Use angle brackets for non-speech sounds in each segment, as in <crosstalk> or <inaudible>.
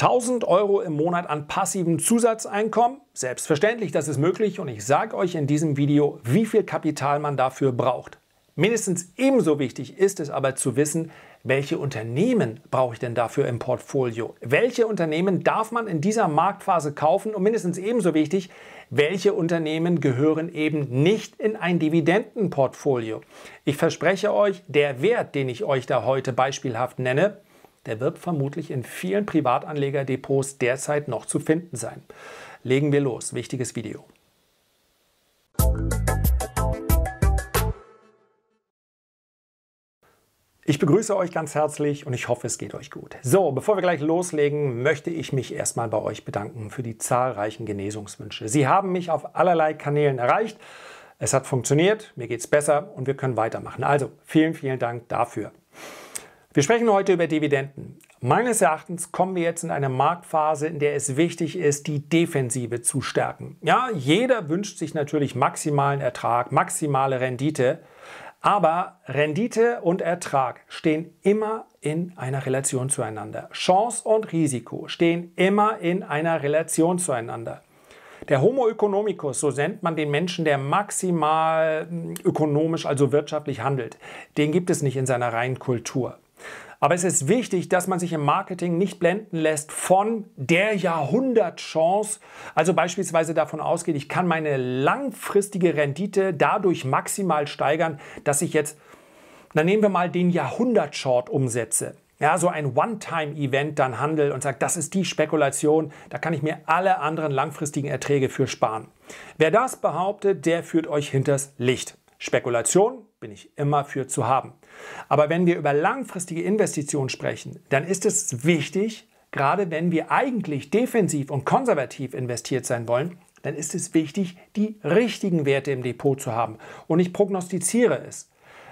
1000 Euro im Monat an passivem Zusatzeinkommen? Selbstverständlich, das ist möglich und ich sage euch in diesem Video, wie viel Kapital man dafür braucht. Mindestens ebenso wichtig ist es aber zu wissen, welche Unternehmen brauche ich denn dafür im Portfolio? Welche Unternehmen darf man in dieser Marktphase kaufen? Und mindestens ebenso wichtig, welche Unternehmen gehören eben nicht in ein Dividendenportfolio? Ich verspreche euch, der Wert, den ich euch da heute beispielhaft nenne, der wird vermutlich in vielen Privatanlegerdepots derzeit noch zu finden sein. Legen wir los. Wichtiges Video. Ich begrüße euch ganz herzlich und ich hoffe, es geht euch gut. So, bevor wir gleich loslegen, möchte ich mich erstmal bei euch bedanken für die zahlreichen Genesungswünsche. Sie haben mich auf allerlei Kanälen erreicht. Es hat funktioniert, mir geht es besser und wir können weitermachen. Also vielen, vielen Dank dafür. Wir sprechen heute über Dividenden. Meines Erachtens kommen wir jetzt in eine Marktphase, in der es wichtig ist, die Defensive zu stärken. Ja, jeder wünscht sich natürlich maximalen Ertrag, maximale Rendite, aber Rendite und Ertrag stehen immer in einer Relation zueinander. Chance und Risiko stehen immer in einer Relation zueinander. Der Homo economicus, so nennt man den Menschen, der maximal hm, ökonomisch, also wirtschaftlich handelt, den gibt es nicht in seiner reinen Kultur. Aber es ist wichtig, dass man sich im Marketing nicht blenden lässt von der Jahrhundertchance. Also beispielsweise davon ausgeht, ich kann meine langfristige Rendite dadurch maximal steigern, dass ich jetzt, dann nehmen wir mal den Jahrhundertshort umsetze. Ja, so ein One-Time-Event dann handel und sagt, das ist die Spekulation, da kann ich mir alle anderen langfristigen Erträge für sparen. Wer das behauptet, der führt euch hinters Licht. Spekulation bin ich immer für zu haben. Aber wenn wir über langfristige Investitionen sprechen, dann ist es wichtig, gerade wenn wir eigentlich defensiv und konservativ investiert sein wollen, dann ist es wichtig, die richtigen Werte im Depot zu haben. Und ich prognostiziere es.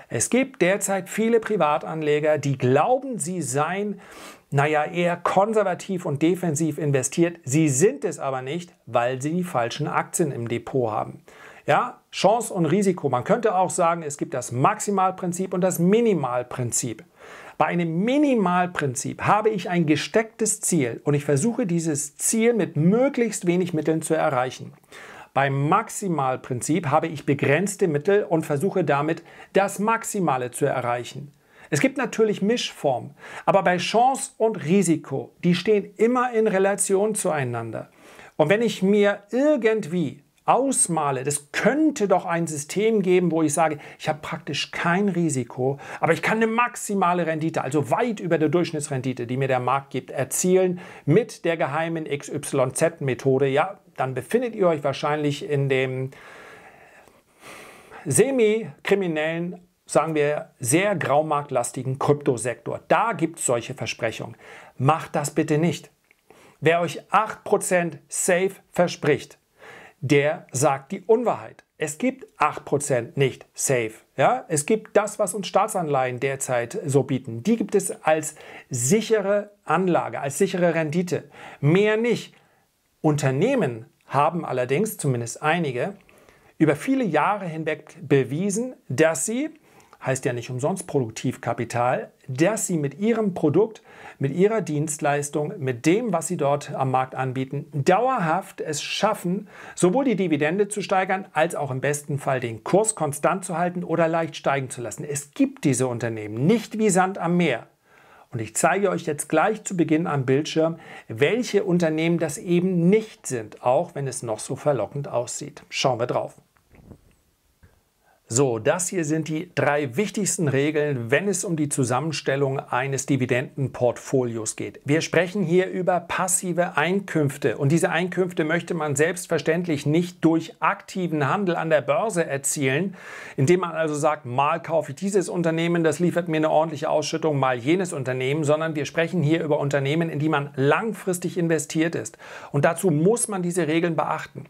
Es gibt derzeit viele Privatanleger, die glauben, sie seien, naja, eher konservativ und defensiv investiert. Sie sind es aber nicht, weil sie die falschen Aktien im Depot haben. Ja, Chance und Risiko. Man könnte auch sagen, es gibt das Maximalprinzip und das Minimalprinzip. Bei einem Minimalprinzip habe ich ein gestecktes Ziel und ich versuche dieses Ziel mit möglichst wenig Mitteln zu erreichen. Beim Maximalprinzip habe ich begrenzte Mittel und versuche damit das Maximale zu erreichen. Es gibt natürlich Mischformen, aber bei Chance und Risiko, die stehen immer in Relation zueinander. Und wenn ich mir irgendwie ausmale, das könnte doch ein System geben, wo ich sage, ich habe praktisch kein Risiko, aber ich kann eine maximale Rendite, also weit über der Durchschnittsrendite, die mir der Markt gibt, erzielen mit der geheimen XYZ-Methode. Ja, dann befindet ihr euch wahrscheinlich in dem semi-kriminellen, sagen wir, sehr graumarktlastigen Kryptosektor. Da gibt es solche Versprechungen. Macht das bitte nicht. Wer euch 8% safe verspricht, der sagt die Unwahrheit. Es gibt 8% nicht safe. Ja? Es gibt das, was uns Staatsanleihen derzeit so bieten. Die gibt es als sichere Anlage, als sichere Rendite. Mehr nicht. Unternehmen haben allerdings, zumindest einige, über viele Jahre hinweg bewiesen, dass sie heißt ja nicht umsonst Produktivkapital, dass sie mit ihrem Produkt, mit ihrer Dienstleistung, mit dem, was sie dort am Markt anbieten, dauerhaft es schaffen, sowohl die Dividende zu steigern, als auch im besten Fall den Kurs konstant zu halten oder leicht steigen zu lassen. Es gibt diese Unternehmen, nicht wie Sand am Meer. Und ich zeige euch jetzt gleich zu Beginn am Bildschirm, welche Unternehmen das eben nicht sind, auch wenn es noch so verlockend aussieht. Schauen wir drauf. So, das hier sind die drei wichtigsten Regeln, wenn es um die Zusammenstellung eines Dividendenportfolios geht. Wir sprechen hier über passive Einkünfte und diese Einkünfte möchte man selbstverständlich nicht durch aktiven Handel an der Börse erzielen, indem man also sagt, mal kaufe ich dieses Unternehmen, das liefert mir eine ordentliche Ausschüttung, mal jenes Unternehmen, sondern wir sprechen hier über Unternehmen, in die man langfristig investiert ist. Und dazu muss man diese Regeln beachten.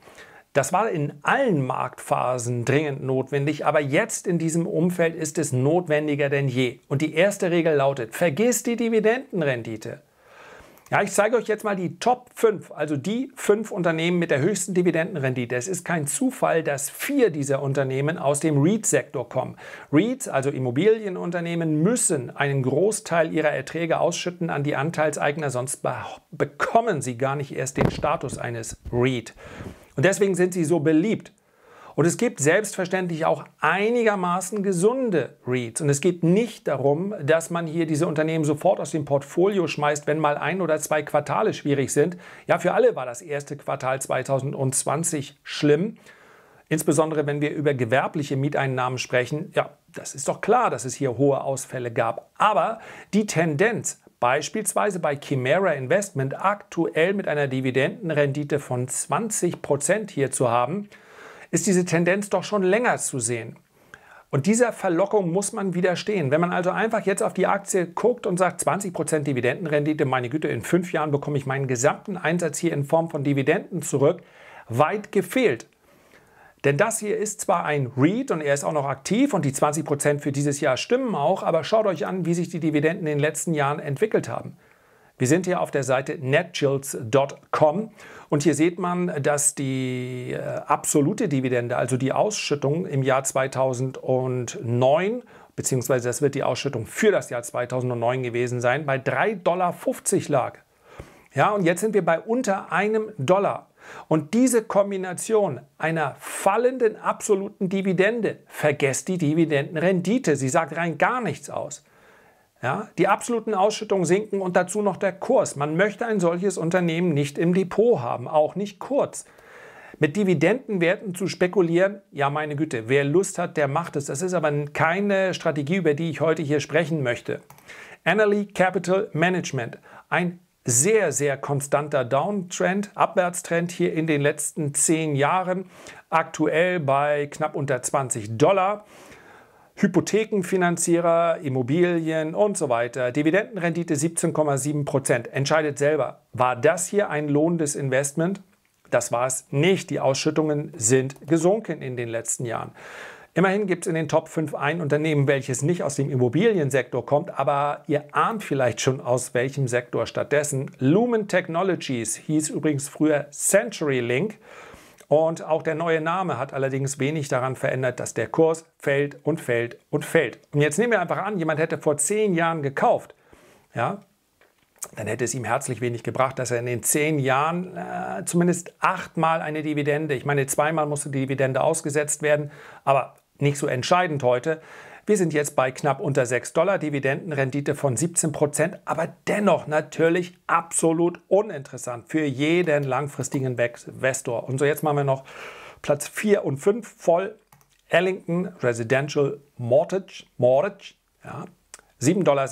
Das war in allen Marktphasen dringend notwendig, aber jetzt in diesem Umfeld ist es notwendiger denn je. Und die erste Regel lautet, vergiss die Dividendenrendite. Ja, ich zeige euch jetzt mal die Top 5, also die fünf Unternehmen mit der höchsten Dividendenrendite. Es ist kein Zufall, dass vier dieser Unternehmen aus dem REIT-Sektor kommen. REITs, also Immobilienunternehmen, müssen einen Großteil ihrer Erträge ausschütten an die Anteilseigner, sonst be bekommen sie gar nicht erst den Status eines REIT. Und deswegen sind sie so beliebt. Und es gibt selbstverständlich auch einigermaßen gesunde REITs. Und es geht nicht darum, dass man hier diese Unternehmen sofort aus dem Portfolio schmeißt, wenn mal ein oder zwei Quartale schwierig sind. Ja, für alle war das erste Quartal 2020 schlimm. Insbesondere wenn wir über gewerbliche Mieteinnahmen sprechen. Ja, das ist doch klar, dass es hier hohe Ausfälle gab. Aber die Tendenz, beispielsweise bei Chimera Investment aktuell mit einer Dividendenrendite von 20 Prozent hier zu haben, ist diese Tendenz doch schon länger zu sehen. Und dieser Verlockung muss man widerstehen. Wenn man also einfach jetzt auf die Aktie guckt und sagt, 20% Dividendenrendite, meine Güte, in fünf Jahren bekomme ich meinen gesamten Einsatz hier in Form von Dividenden zurück, weit gefehlt. Denn das hier ist zwar ein REIT und er ist auch noch aktiv und die 20% für dieses Jahr stimmen auch, aber schaut euch an, wie sich die Dividenden in den letzten Jahren entwickelt haben. Wir sind hier auf der Seite netchills.com und hier sieht man, dass die äh, absolute Dividende, also die Ausschüttung im Jahr 2009, beziehungsweise das wird die Ausschüttung für das Jahr 2009 gewesen sein, bei 3,50 Dollar lag. Ja, und jetzt sind wir bei unter einem Dollar. Und diese Kombination einer fallenden absoluten Dividende, vergesst die Dividendenrendite, sie sagt rein gar nichts aus. Ja, die absoluten Ausschüttungen sinken und dazu noch der Kurs. Man möchte ein solches Unternehmen nicht im Depot haben, auch nicht kurz. Mit Dividendenwerten zu spekulieren, ja meine Güte, wer Lust hat, der macht es. Das ist aber keine Strategie, über die ich heute hier sprechen möchte. Annaly Capital Management, ein sehr, sehr konstanter Downtrend, Abwärtstrend hier in den letzten zehn Jahren, aktuell bei knapp unter 20 Dollar. Hypothekenfinanzierer, Immobilien und so weiter. Dividendenrendite 17,7 Prozent. Entscheidet selber, war das hier ein lohnendes Investment? Das war es nicht. Die Ausschüttungen sind gesunken in den letzten Jahren. Immerhin gibt es in den Top 5 ein Unternehmen, welches nicht aus dem Immobiliensektor kommt, aber ihr ahnt vielleicht schon aus welchem Sektor stattdessen. Lumen Technologies hieß übrigens früher CenturyLink und auch der neue Name hat allerdings wenig daran verändert, dass der Kurs fällt und fällt und fällt. Und jetzt nehmen wir einfach an, jemand hätte vor zehn Jahren gekauft. Ja, dann hätte es ihm herzlich wenig gebracht, dass er in den zehn Jahren äh, zumindest achtmal eine Dividende, ich meine, zweimal musste die Dividende ausgesetzt werden, aber nicht so entscheidend heute, wir sind jetzt bei knapp unter 6 Dollar, Dividendenrendite von 17 Prozent, aber dennoch natürlich absolut uninteressant für jeden langfristigen Investor. Und so jetzt machen wir noch Platz 4 und 5 voll. Ellington Residential Mortgage, Mortgage ja, 7,16 Dollar.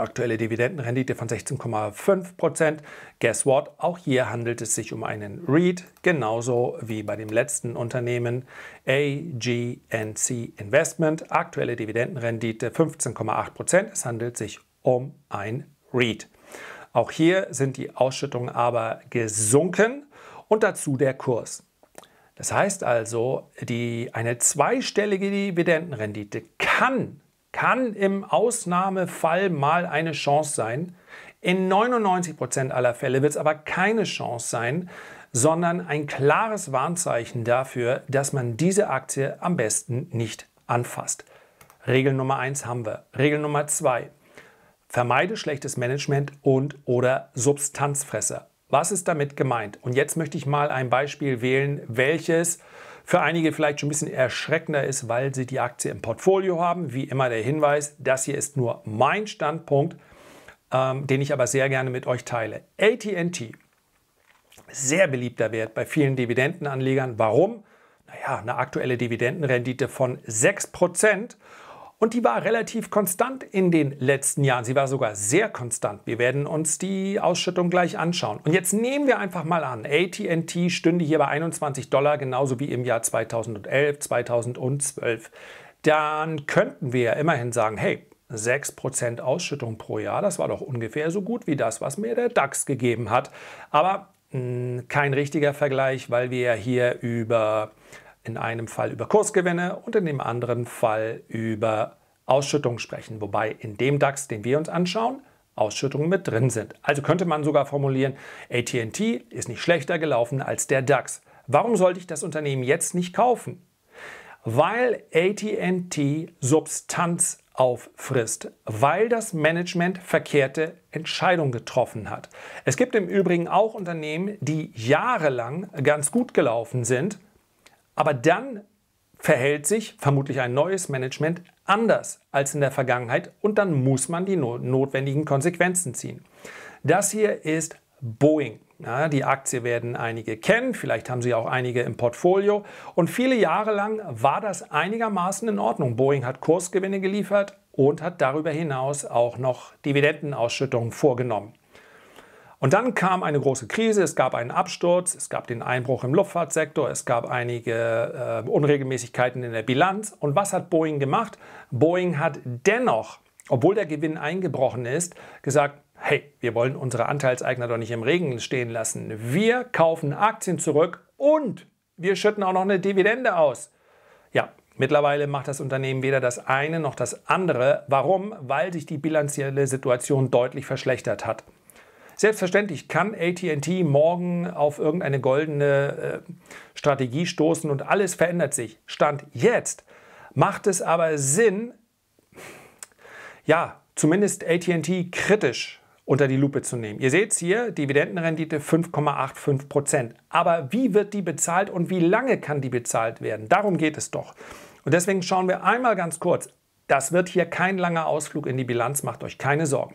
Aktuelle Dividendenrendite von 16,5 Prozent. Guess what? Auch hier handelt es sich um einen REIT, genauso wie bei dem letzten Unternehmen AGNC Investment. Aktuelle Dividendenrendite 15,8 Prozent. Es handelt sich um ein REIT. Auch hier sind die Ausschüttungen aber gesunken und dazu der Kurs. Das heißt also, die, eine zweistellige Dividendenrendite kann kann im Ausnahmefall mal eine Chance sein. In 99 Prozent aller Fälle wird es aber keine Chance sein, sondern ein klares Warnzeichen dafür, dass man diese Aktie am besten nicht anfasst. Regel Nummer 1 haben wir. Regel Nummer 2. Vermeide schlechtes Management und oder Substanzfresser. Was ist damit gemeint? Und jetzt möchte ich mal ein Beispiel wählen, welches für einige vielleicht schon ein bisschen erschreckender ist, weil sie die Aktie im Portfolio haben. Wie immer der Hinweis, das hier ist nur mein Standpunkt, ähm, den ich aber sehr gerne mit euch teile. ATT, sehr beliebter Wert bei vielen Dividendenanlegern. Warum? Naja, eine aktuelle Dividendenrendite von 6% und die war relativ konstant in den letzten Jahren. Sie war sogar sehr konstant. Wir werden uns die Ausschüttung gleich anschauen. Und jetzt nehmen wir einfach mal an, ATT stünde hier bei 21 Dollar, genauso wie im Jahr 2011, 2012. Dann könnten wir immerhin sagen, hey, 6% Ausschüttung pro Jahr, das war doch ungefähr so gut wie das, was mir der DAX gegeben hat. Aber mh, hm, kein richtiger Vergleich, weil wir ja hier über in einem Fall über Kursgewinne und in dem anderen Fall über Ausschüttung sprechen. Wobei in dem DAX, den wir uns anschauen, Ausschüttungen mit drin sind. Also könnte man sogar formulieren, ATT ist nicht schlechter gelaufen als der DAX. Warum sollte ich das Unternehmen jetzt nicht kaufen? Weil ATT Substanz auffrisst, weil das Management verkehrte Entscheidungen getroffen hat. Es gibt im Übrigen auch Unternehmen, die jahrelang ganz gut gelaufen sind, aber dann verhält sich vermutlich ein neues Management anders als in der Vergangenheit und dann muss man die notwendigen Konsequenzen ziehen. Das hier ist Boeing. Ja, die Aktie werden einige kennen, vielleicht haben Sie auch einige im Portfolio. Und viele Jahre lang war das einigermaßen in Ordnung. Boeing hat Kursgewinne geliefert und hat darüber hinaus auch noch Dividendenausschüttungen vorgenommen. Und dann kam eine große Krise, es gab einen Absturz, es gab den Einbruch im Luftfahrtsektor, es gab einige äh, Unregelmäßigkeiten in der Bilanz. Und was hat Boeing gemacht? Boeing hat dennoch, obwohl der Gewinn eingebrochen ist, gesagt, hey, wir wollen unsere Anteilseigner doch nicht im Regen stehen lassen. Wir kaufen Aktien zurück und wir schütten auch noch eine Dividende aus. Ja, mittlerweile macht das Unternehmen weder das eine noch das andere. Warum? Weil sich die bilanzielle Situation deutlich verschlechtert hat. Selbstverständlich kann ATT morgen auf irgendeine goldene äh, Strategie stoßen und alles verändert sich. Stand jetzt macht es aber Sinn, ja, zumindest ATT kritisch unter die Lupe zu nehmen. Ihr seht hier, Dividendenrendite 5,85 Prozent. Aber wie wird die bezahlt und wie lange kann die bezahlt werden? Darum geht es doch. Und deswegen schauen wir einmal ganz kurz das wird hier kein langer Ausflug in die Bilanz, macht euch keine Sorgen.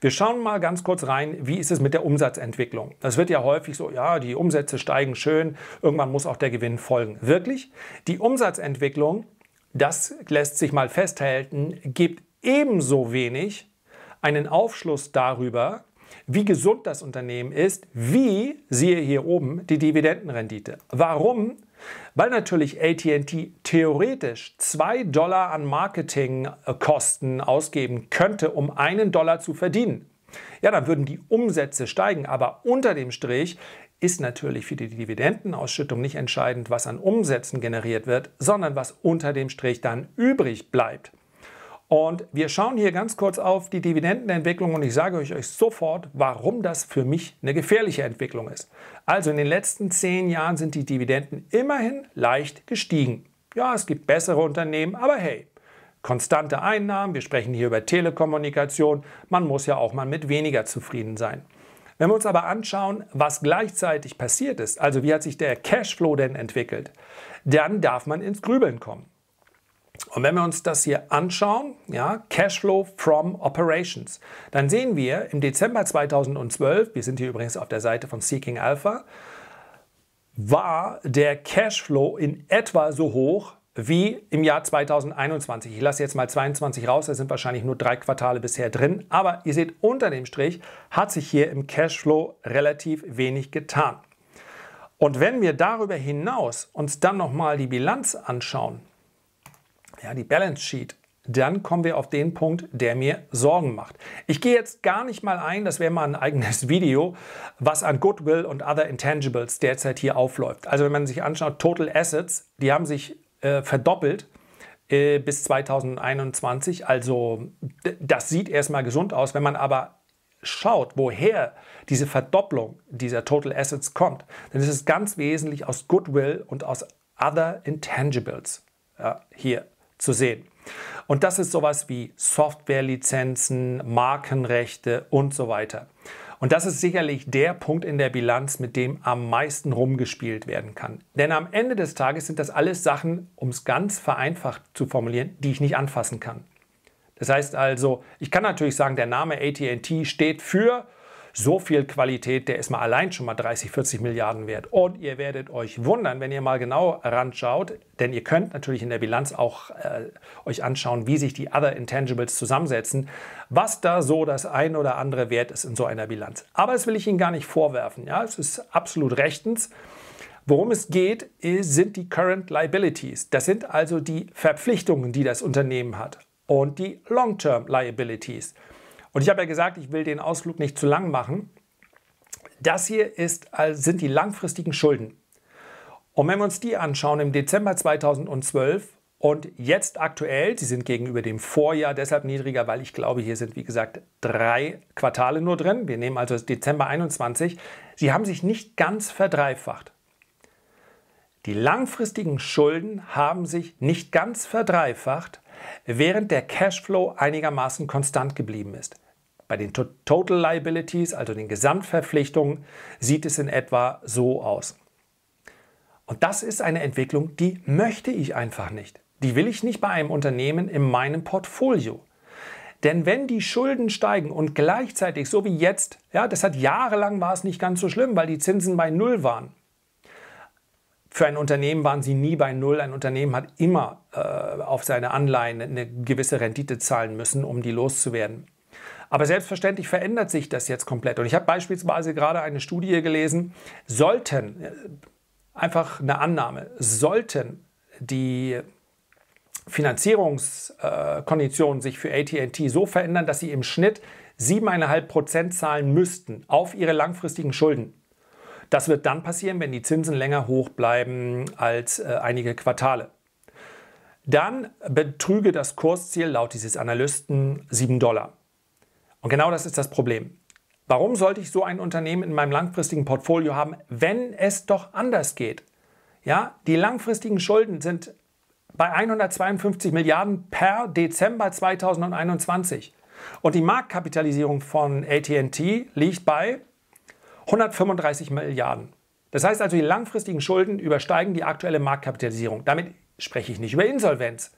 Wir schauen mal ganz kurz rein, wie ist es mit der Umsatzentwicklung. Das wird ja häufig so, ja, die Umsätze steigen schön, irgendwann muss auch der Gewinn folgen. Wirklich? Die Umsatzentwicklung, das lässt sich mal festhalten, gibt ebenso wenig einen Aufschluss darüber, wie gesund das Unternehmen ist, wie, siehe hier oben, die Dividendenrendite. Warum? Weil natürlich ATT theoretisch 2 Dollar an Marketingkosten ausgeben könnte, um einen Dollar zu verdienen. Ja, dann würden die Umsätze steigen, aber unter dem Strich ist natürlich für die Dividendenausschüttung nicht entscheidend, was an Umsätzen generiert wird, sondern was unter dem Strich dann übrig bleibt. Und wir schauen hier ganz kurz auf die Dividendenentwicklung und ich sage euch, sofort, warum das für mich eine gefährliche Entwicklung ist. Also in den letzten zehn Jahren sind die Dividenden immerhin leicht gestiegen. Ja, es gibt bessere Unternehmen, aber hey, konstante Einnahmen, wir sprechen hier über Telekommunikation, man muss ja auch mal mit weniger zufrieden sein. Wenn wir uns aber anschauen, was gleichzeitig passiert ist, also wie hat sich der Cashflow denn entwickelt, dann darf man ins Grübeln kommen. Und wenn wir uns das hier anschauen, ja, Cashflow from Operations, dann sehen wir im Dezember 2012, wir sind hier übrigens auf der Seite von Seeking Alpha, war der Cashflow in etwa so hoch wie im Jahr 2021. Ich lasse jetzt mal 22 raus, da sind wahrscheinlich nur drei Quartale bisher drin, aber ihr seht unter dem Strich hat sich hier im Cashflow relativ wenig getan. Und wenn wir darüber hinaus uns dann nochmal die Bilanz anschauen, ja, die Balance Sheet, dann kommen wir auf den Punkt, der mir Sorgen macht. Ich gehe jetzt gar nicht mal ein, das wäre mal ein eigenes <laughs> Video, was an Goodwill und Other Intangibles derzeit hier aufläuft. Also wenn man sich anschaut, Total Assets, die haben sich äh, verdoppelt äh, bis 2021. Also das sieht erstmal gesund aus. Wenn man aber schaut, woher diese Verdopplung dieser Total Assets kommt, dann ist es ganz wesentlich aus Goodwill und aus Other Intangibles ja, hier zu sehen. Und das ist sowas wie Softwarelizenzen, Markenrechte und so weiter. Und das ist sicherlich der Punkt in der Bilanz, mit dem am meisten rumgespielt werden kann. Denn am Ende des Tages sind das alles Sachen, um es ganz vereinfacht zu formulieren, die ich nicht anfassen kann. Das heißt also, ich kann natürlich sagen, der Name ATT steht für so viel Qualität, der ist mal allein schon mal 30, 40 Milliarden wert. Und ihr werdet euch wundern, wenn ihr mal genau ranschaut, denn ihr könnt natürlich in der Bilanz auch äh, euch anschauen, wie sich die Other Intangibles zusammensetzen, was da so das ein oder andere wert ist in so einer Bilanz. Aber das will ich Ihnen gar nicht vorwerfen. Ja, es ist absolut rechtens. Worum es geht, sind die Current Liabilities. Das sind also die Verpflichtungen, die das Unternehmen hat. Und die Long-Term Liabilities. Und ich habe ja gesagt, ich will den Ausflug nicht zu lang machen. Das hier ist, sind die langfristigen Schulden. Und wenn wir uns die anschauen, im Dezember 2012 Und jetzt aktuell, sie sind gegenüber dem Vorjahr deshalb niedriger, weil ich glaube, hier sind wie gesagt drei Quartale nur drin. Wir nehmen also Dezember 21. Sie haben sich nicht ganz verdreifacht. Die langfristigen Schulden haben sich nicht ganz verdreifacht, während der Cashflow einigermaßen konstant geblieben ist. Bei den Total Liabilities, also den Gesamtverpflichtungen, sieht es in etwa so aus. Und das ist eine Entwicklung, die möchte ich einfach nicht. Die will ich nicht bei einem Unternehmen in meinem Portfolio. Denn wenn die Schulden steigen und gleichzeitig, so wie jetzt, ja, das hat jahrelang war es nicht ganz so schlimm, weil die Zinsen bei Null waren. Für ein Unternehmen waren sie nie bei Null. Ein Unternehmen hat immer äh, auf seine Anleihen eine gewisse Rendite zahlen müssen, um die loszuwerden. Aber selbstverständlich verändert sich das jetzt komplett. Und ich habe beispielsweise gerade eine Studie gelesen, sollten, äh, einfach eine Annahme, sollten die Finanzierungskonditionen sich für ATT so verändern, dass sie im Schnitt 7,5% zahlen müssten auf ihre langfristigen Schulden. Das wird dann passieren, wenn die Zinsen länger hoch bleiben als äh, einige Quartale. Dann betrüge das Kursziel laut dieses Analysten 7 Dollar. Und genau das ist das Problem. Warum sollte ich so ein Unternehmen in meinem langfristigen Portfolio haben, wenn es doch anders geht? Ja, die langfristigen Schulden sind bei 152 Milliarden per Dezember 2021. Und die Marktkapitalisierung von ATT liegt bei 135 Milliarden. Das heißt also, die langfristigen Schulden übersteigen die aktuelle Marktkapitalisierung. Damit spreche ich nicht über Insolvenz.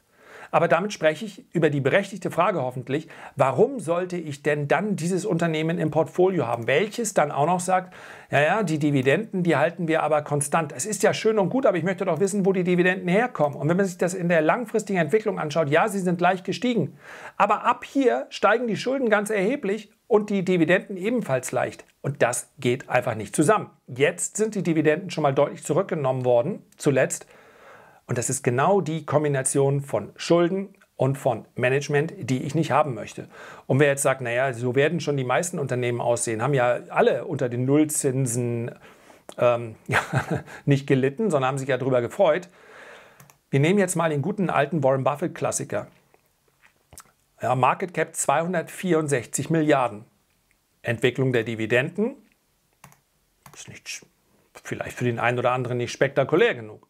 Aber damit spreche ich über die berechtigte Frage hoffentlich, warum sollte ich denn dann dieses Unternehmen im Portfolio haben, welches dann auch noch sagt, ja, ja, die Dividenden, die halten wir aber konstant. Es ist ja schön und gut, aber ich möchte doch wissen, wo die Dividenden herkommen. Und wenn man sich das in der langfristigen Entwicklung anschaut, ja, sie sind leicht gestiegen. Aber ab hier steigen die Schulden ganz erheblich und die Dividenden ebenfalls leicht. Und das geht einfach nicht zusammen. Jetzt sind die Dividenden schon mal deutlich zurückgenommen worden, zuletzt. Und das ist genau die Kombination von Schulden und von Management, die ich nicht haben möchte. Und wer jetzt sagt, naja, so werden schon die meisten Unternehmen aussehen, haben ja alle unter den Nullzinsen ähm, <laughs> nicht gelitten, sondern haben sich ja darüber gefreut. Wir nehmen jetzt mal den guten alten Warren Buffett-Klassiker. Ja, Market Cap 264 Milliarden. Entwicklung der Dividenden ist nicht, vielleicht für den einen oder anderen nicht spektakulär genug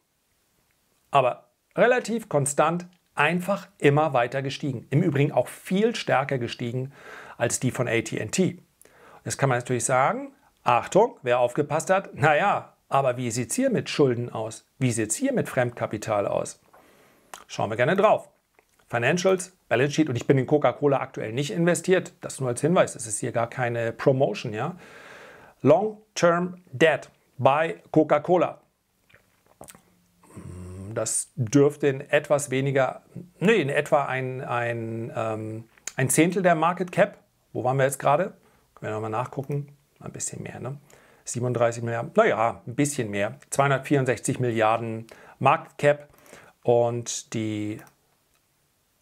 aber relativ konstant einfach immer weiter gestiegen. Im Übrigen auch viel stärker gestiegen als die von ATT. Jetzt kann man natürlich sagen, Achtung, wer aufgepasst hat, naja, aber wie sieht es hier mit Schulden aus? Wie sieht es hier mit Fremdkapital aus? Schauen wir gerne drauf. Financials, Balance Sheet und ich bin in Coca-Cola aktuell nicht investiert. Das nur als Hinweis, das ist hier gar keine Promotion. Ja? Long-Term Debt bei Coca-Cola das dürfte in etwas weniger, nee, in etwa ein, ein, ähm, ein Zehntel der Market Cap. Wo waren wir jetzt gerade? Können wir nochmal nachgucken. Ein bisschen mehr, ne? 37 Milliarden, naja, ein bisschen mehr. 264 Milliarden Market Cap und die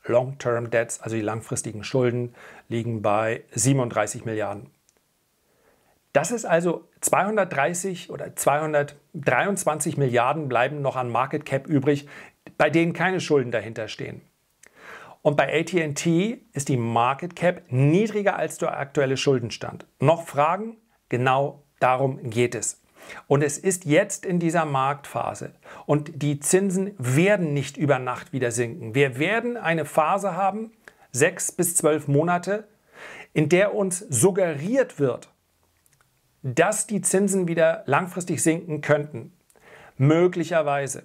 Long-Term Debts, also die langfristigen Schulden, liegen bei 37 Milliarden. Das ist also 230 oder 223 Milliarden bleiben noch an Market Cap übrig, bei denen keine Schulden dahinter stehen. Und bei ATT ist die Market Cap niedriger als der aktuelle Schuldenstand. Noch Fragen? Genau darum geht es. Und es ist jetzt in dieser Marktphase. Und die Zinsen werden nicht über Nacht wieder sinken. Wir werden eine Phase haben, sechs bis zwölf Monate, in der uns suggeriert wird, dass die Zinsen wieder langfristig sinken könnten. Möglicherweise.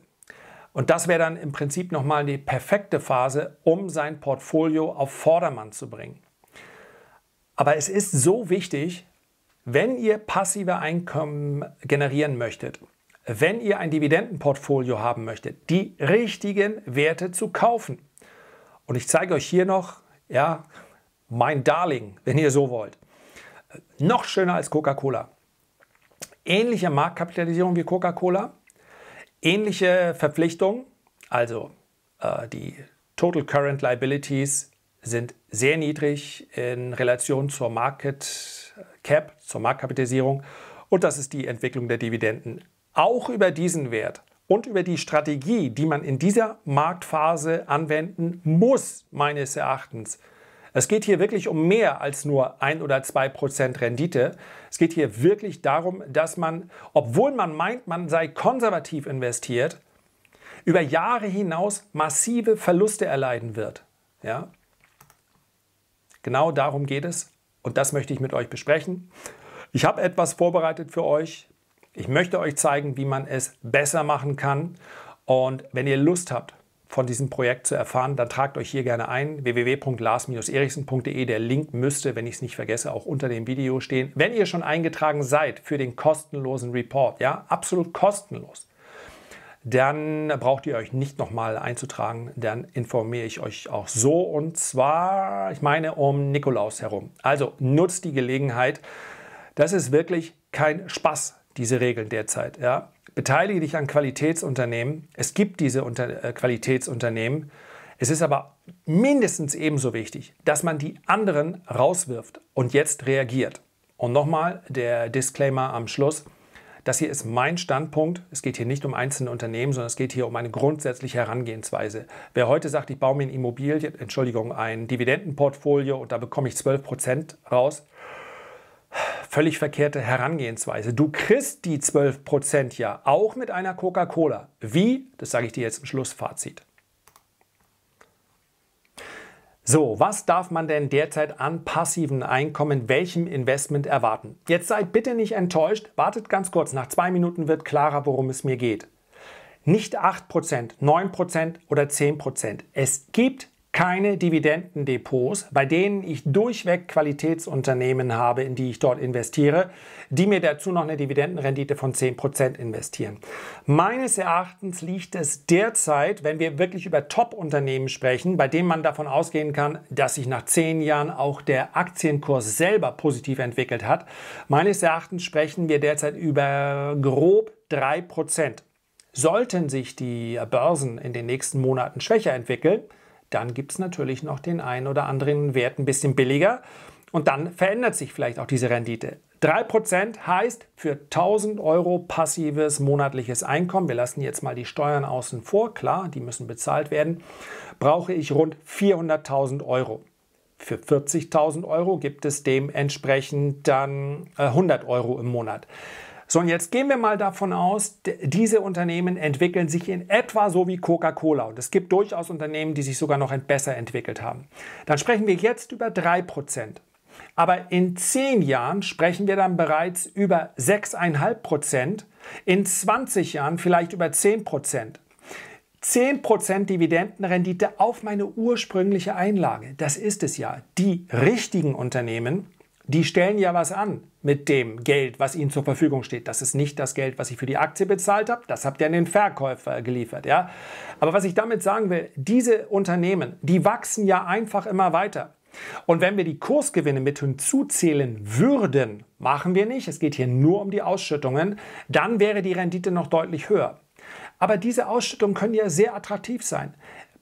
Und das wäre dann im Prinzip nochmal die perfekte Phase, um sein Portfolio auf Vordermann zu bringen. Aber es ist so wichtig, wenn ihr passive Einkommen generieren möchtet, wenn ihr ein Dividendenportfolio haben möchtet, die richtigen Werte zu kaufen. Und ich zeige euch hier noch, ja, mein Darling, wenn ihr so wollt. Noch schöner als Coca-Cola. Ähnliche Marktkapitalisierung wie Coca-Cola, ähnliche Verpflichtungen, also äh, die Total Current Liabilities sind sehr niedrig in Relation zur Market Cap, zur Marktkapitalisierung und das ist die Entwicklung der Dividenden. Auch über diesen Wert und über die Strategie, die man in dieser Marktphase anwenden muss, meines Erachtens. Es geht hier wirklich um mehr als nur ein oder zwei Prozent Rendite. Es geht hier wirklich darum, dass man, obwohl man meint, man sei konservativ investiert, über Jahre hinaus massive Verluste erleiden wird. Ja? Genau darum geht es und das möchte ich mit euch besprechen. Ich habe etwas vorbereitet für euch. Ich möchte euch zeigen, wie man es besser machen kann. Und wenn ihr Lust habt, von diesem Projekt zu erfahren, dann tragt euch hier gerne ein. www.lars-erichsen.de. Der Link müsste, wenn ich es nicht vergesse, auch unter dem Video stehen. Wenn ihr schon eingetragen seid für den kostenlosen Report, ja, absolut kostenlos, dann braucht ihr euch nicht nochmal einzutragen. Dann informiere ich euch auch so. Und zwar, ich meine, um Nikolaus herum. Also nutzt die Gelegenheit. Das ist wirklich kein Spaß, diese Regeln derzeit. Ja. Beteilige dich an Qualitätsunternehmen. Es gibt diese Unter äh, Qualitätsunternehmen. Es ist aber mindestens ebenso wichtig, dass man die anderen rauswirft und jetzt reagiert. Und nochmal der Disclaimer am Schluss. Das hier ist mein Standpunkt. Es geht hier nicht um einzelne Unternehmen, sondern es geht hier um eine grundsätzliche Herangehensweise. Wer heute sagt, ich baue mir eine Immobilie, Entschuldigung, ein Dividendenportfolio und da bekomme ich 12 Prozent raus, völlig verkehrte Herangehensweise. Du kriegst die 12 Prozent ja auch mit einer Coca-Cola. Wie? Das sage ich dir jetzt im Schlussfazit. So, was darf man denn derzeit an passiven Einkommen welchem Investment erwarten? Jetzt seid bitte nicht enttäuscht, wartet ganz kurz, nach zwei Minuten wird klarer, worum es mir geht. Nicht 8%, 9% oder 10%. Es gibt keine Dividendendepots, bei denen ich durchweg Qualitätsunternehmen habe, in die ich dort investiere, die mir dazu noch eine Dividendenrendite von 10% investieren. Meines Erachtens liegt es derzeit, wenn wir wirklich über Top-Unternehmen sprechen, bei denen man davon ausgehen kann, dass sich nach zehn Jahren auch der Aktienkurs selber positiv entwickelt hat. Meines Erachtens sprechen wir derzeit über grob 3%. Sollten sich die Börsen in den nächsten Monaten schwächer entwickeln, dann gibt es natürlich noch den einen oder anderen Wert ein bisschen billiger und dann verändert sich vielleicht auch diese Rendite. 3% heißt für 1000 Euro passives monatliches Einkommen, wir lassen jetzt mal die Steuern außen vor, klar, die müssen bezahlt werden, brauche ich rund 400.000 Euro. Für 40.000 Euro gibt es dementsprechend dann 100 äh, Euro im Monat. So, und jetzt gehen wir mal davon aus, diese Unternehmen entwickeln sich in etwa so wie Coca-Cola. Und es gibt durchaus Unternehmen, die sich sogar noch besser entwickelt haben. Dann sprechen wir jetzt über 3%. Aber in 10 Jahren sprechen wir dann bereits über 6,5%. In 20 Jahren vielleicht über 10%. 10% Dividendenrendite auf meine ursprüngliche Einlage. Das ist es ja. Die richtigen Unternehmen die stellen ja was an mit dem Geld, was ihnen zur Verfügung steht. Das ist nicht das Geld, was ich für die Aktie bezahlt habe. Das habt ihr an den Verkäufer geliefert. Ja? Aber was ich damit sagen will, diese Unternehmen, die wachsen ja einfach immer weiter. Und wenn wir die Kursgewinne mit hinzuzählen würden, machen wir nicht, es geht hier nur um die Ausschüttungen, dann wäre die Rendite noch deutlich höher. Aber diese Ausschüttungen können ja sehr attraktiv sein.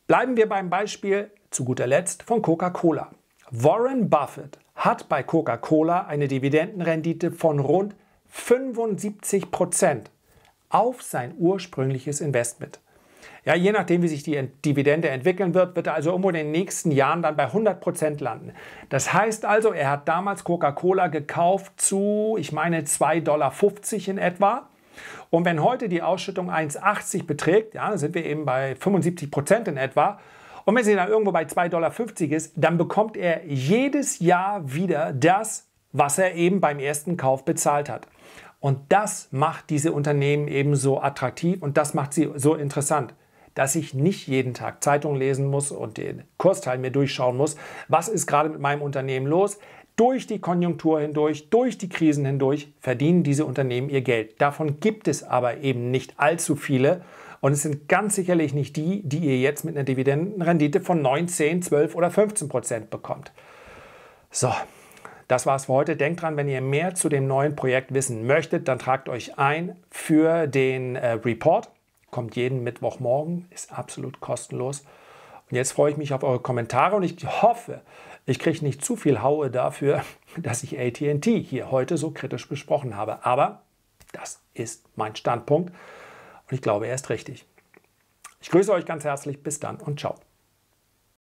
Bleiben wir beim Beispiel zu guter Letzt von Coca-Cola. Warren Buffett hat bei Coca-Cola eine Dividendenrendite von rund 75 Prozent auf sein ursprüngliches Investment. Ja, je nachdem, wie sich die Dividende entwickeln wird, wird er also irgendwo in den nächsten Jahren dann bei 100 Prozent landen. Das heißt also, er hat damals Coca-Cola gekauft zu, ich meine, 2,50 Dollar in etwa. Und wenn heute die Ausschüttung 1,80 beträgt, ja, dann sind wir eben bei 75 Prozent in etwa, und wenn sie dann irgendwo bei 2,50 Dollar ist, dann bekommt er jedes Jahr wieder das, was er eben beim ersten Kauf bezahlt hat. Und das macht diese Unternehmen eben so attraktiv und das macht sie so interessant, dass ich nicht jeden Tag Zeitung lesen muss und den Kursteil mir durchschauen muss. Was ist gerade mit meinem Unternehmen los? Durch die Konjunktur hindurch, durch die Krisen hindurch verdienen diese Unternehmen ihr Geld. Davon gibt es aber eben nicht allzu viele. Und es sind ganz sicherlich nicht die, die ihr jetzt mit einer Dividendenrendite von 9, 10, 12 oder 15 Prozent bekommt. So, das war's für heute. Denkt dran, wenn ihr mehr zu dem neuen Projekt wissen möchtet, dann tragt euch ein für den äh, Report. Kommt jeden Mittwochmorgen, ist absolut kostenlos. Und jetzt freue ich mich auf eure Kommentare und ich hoffe, ich kriege nicht zu viel Haue dafür, <laughs> dass ich ATT hier heute so kritisch besprochen habe. Aber das ist mein Standpunkt. Und ich glaube, er ist richtig. Ich grüße euch ganz herzlich. Bis dann und ciao.